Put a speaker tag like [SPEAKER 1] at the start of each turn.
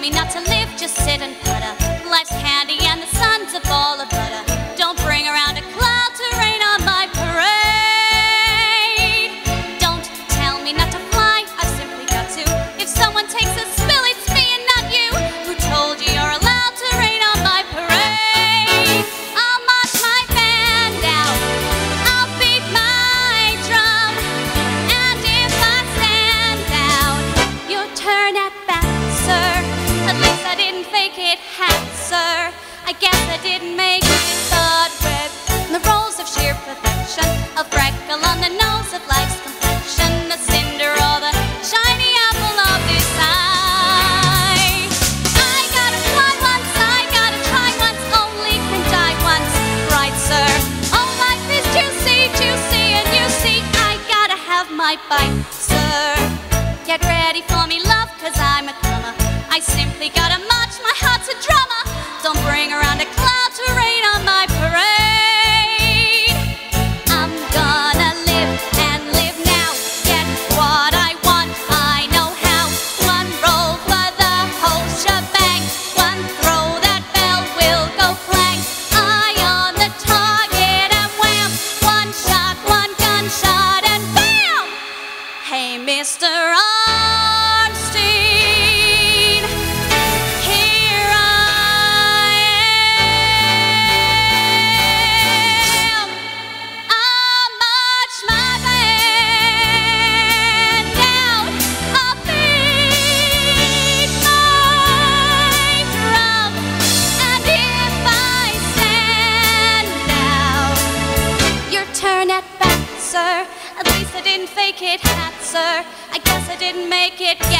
[SPEAKER 1] me not to live, just sit and putter. Life's handy I guess I didn't make it. Thought web, the rolls of sheer perfection, a freckle on the nose of life's complexion, the cinder or the shiny apple of this eye. I gotta fly once, I gotta try once, only can die once, right, sir? All life is juicy, juicy, and you see, I gotta have my bite, sir. Get ready internet back, sir. At least I didn't fake it, hat, sir. I guess I didn't make it, yeah.